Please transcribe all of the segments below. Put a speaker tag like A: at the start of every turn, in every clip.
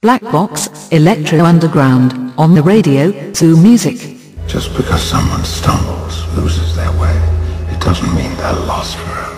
A: Black Box, Electro Underground, on the radio, Zoo Music.
B: Just because someone stumbles, loses their way, it doesn't mean they're lost forever.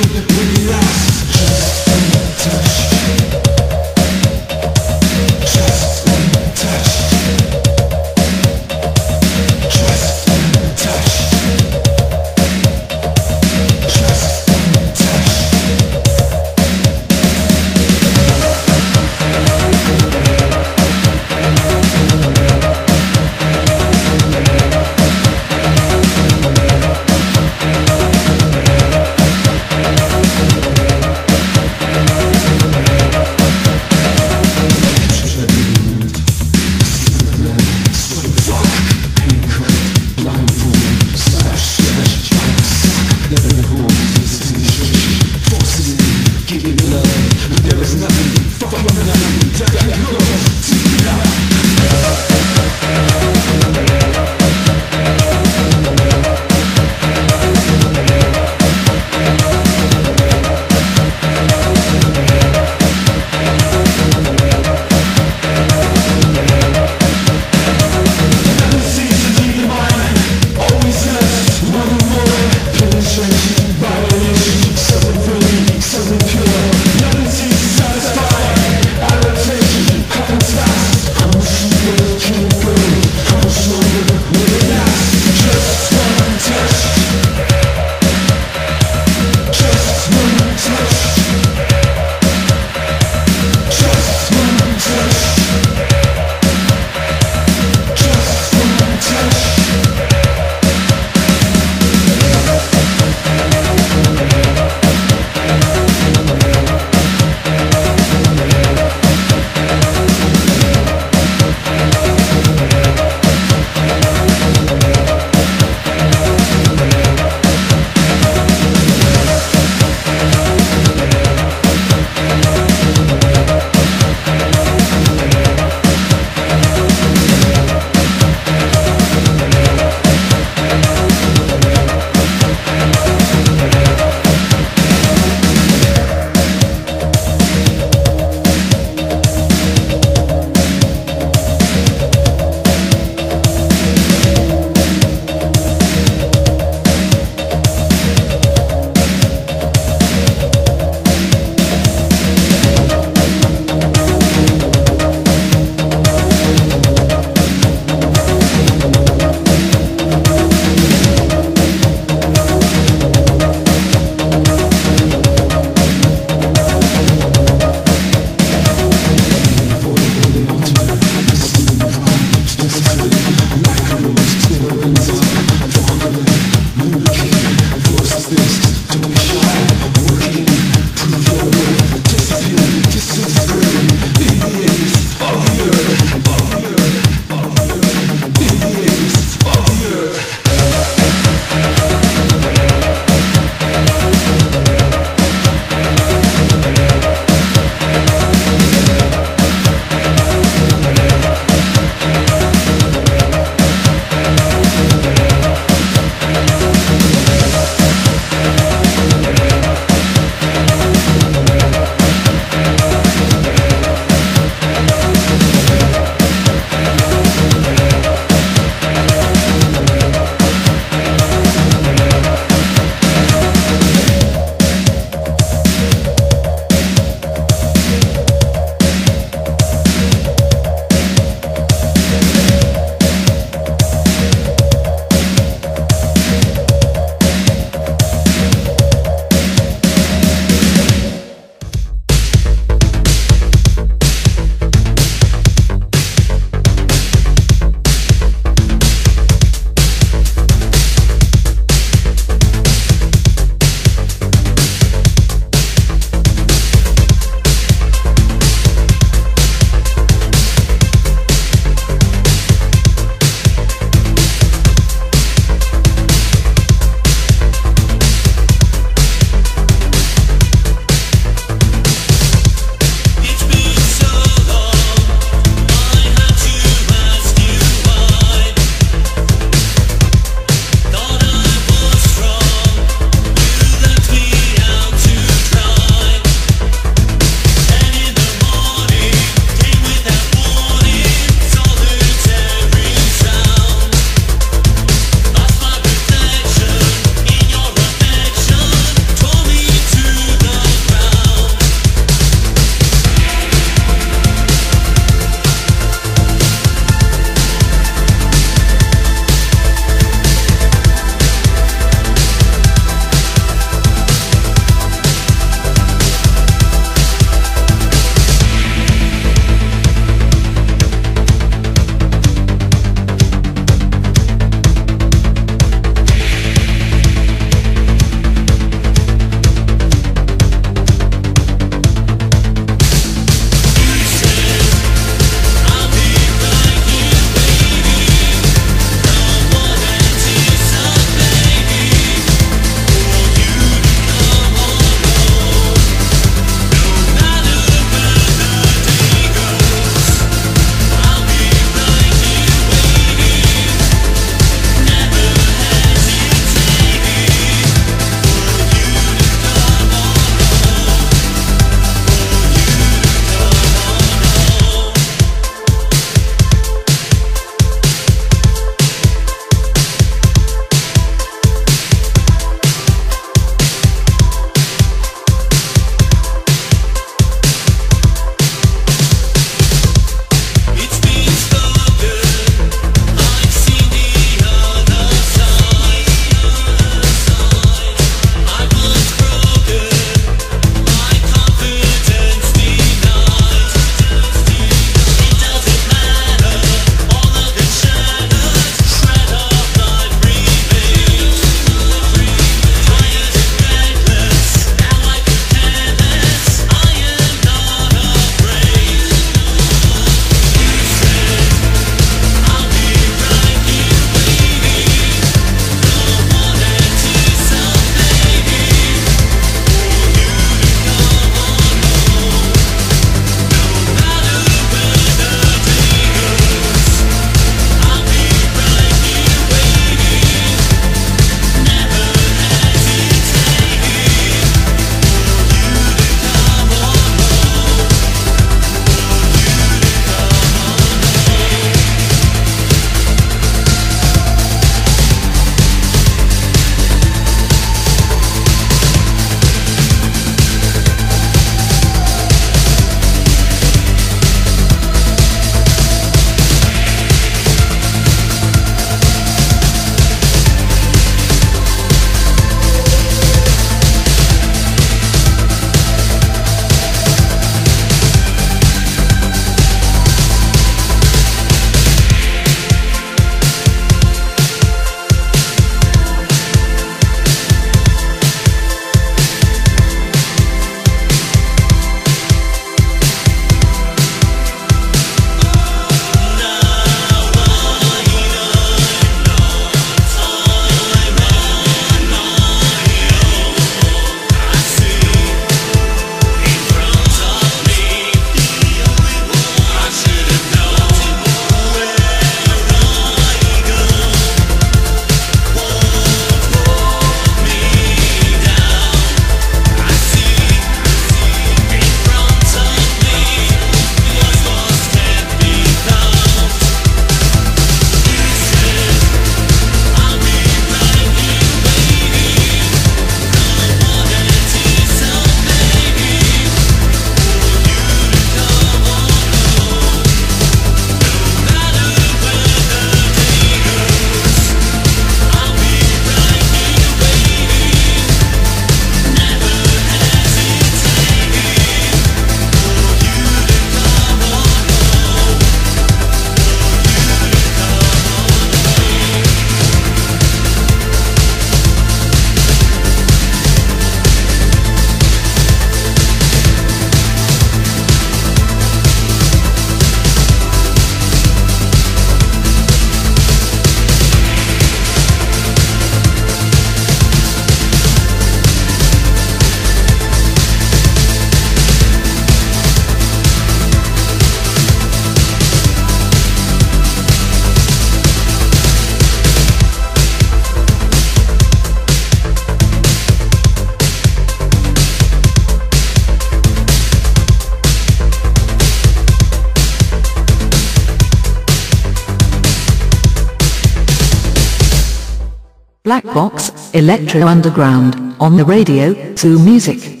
A: Black Box, Electro Underground, on the radio, Zoo Music.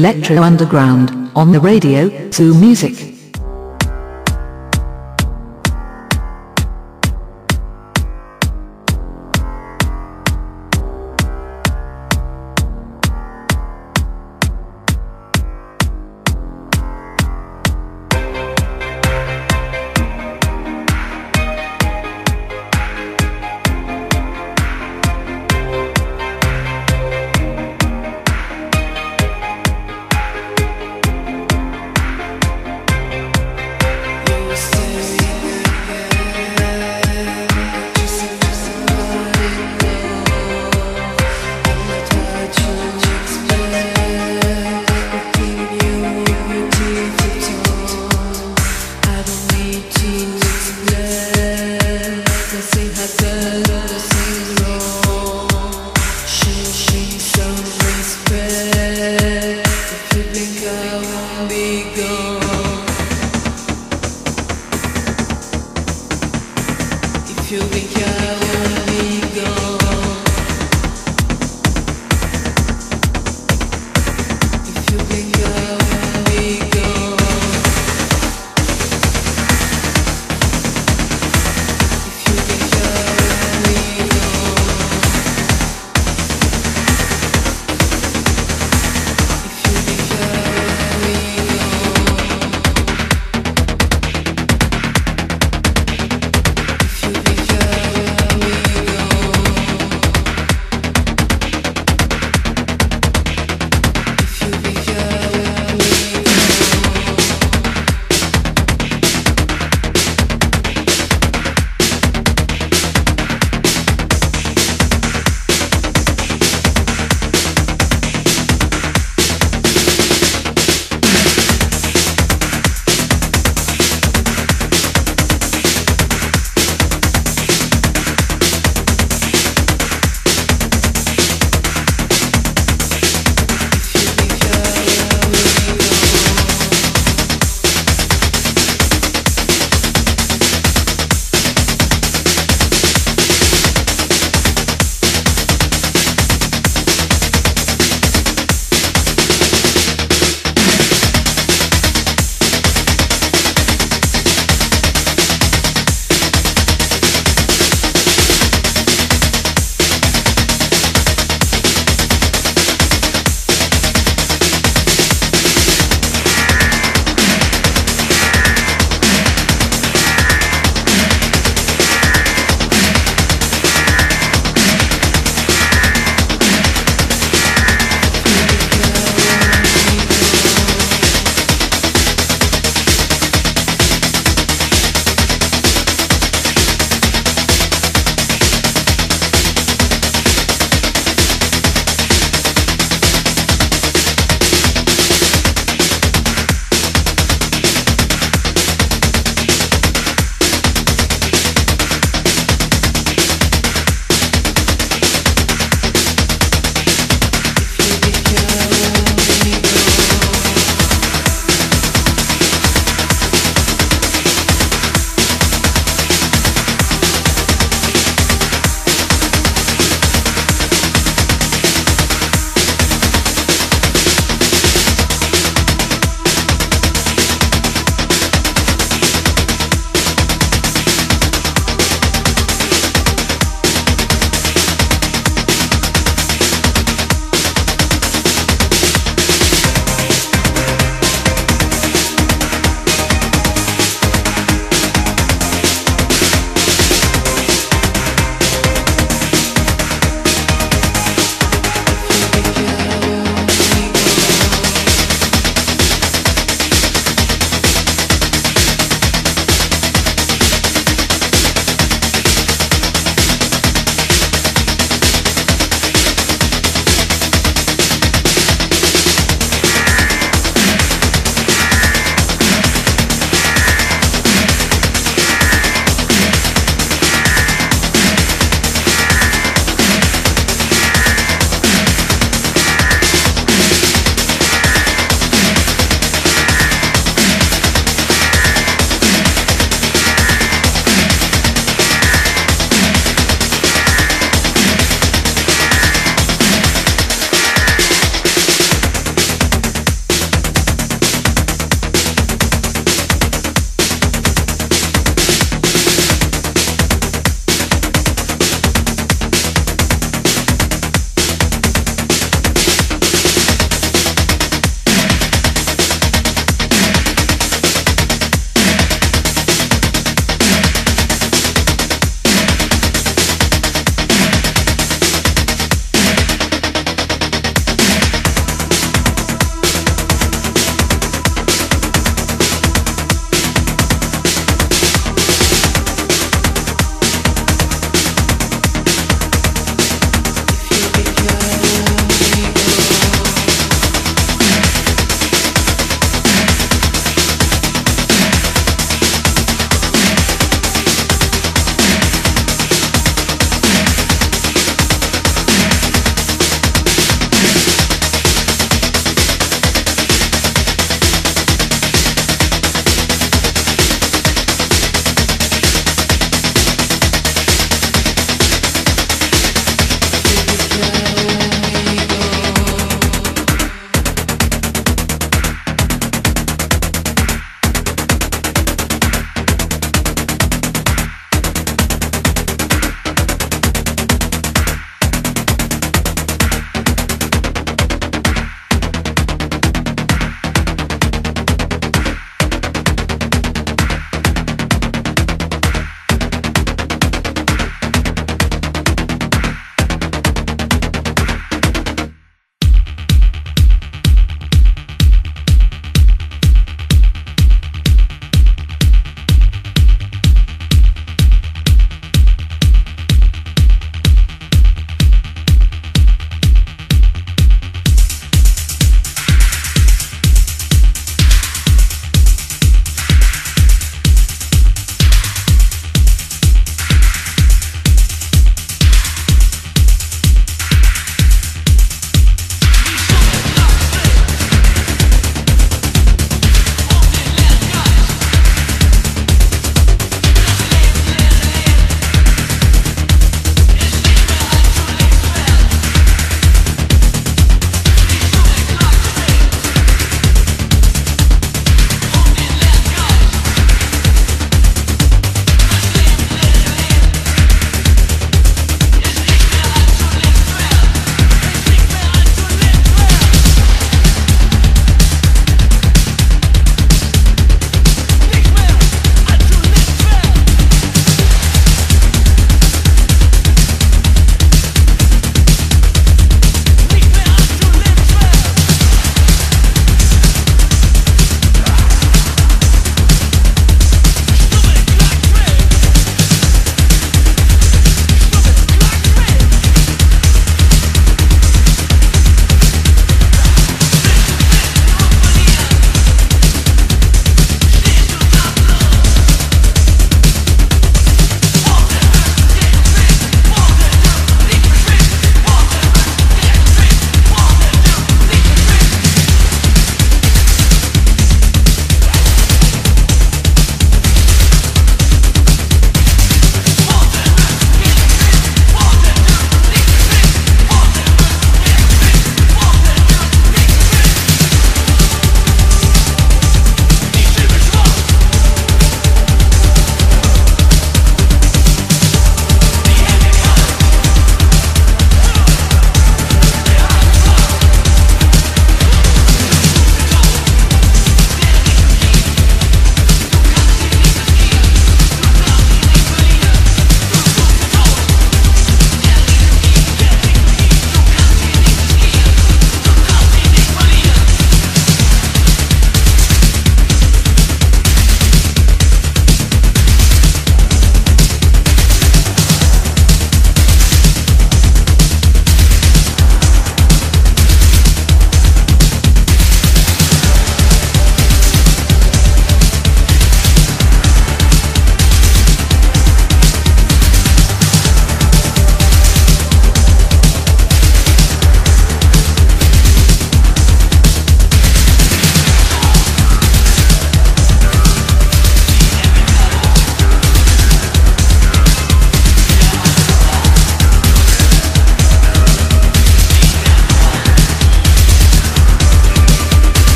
C: Electro Underground, on the radio, Zoo Music.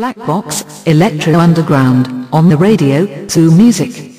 A: Black Box, Electro Underground, on the radio, Zoo Music.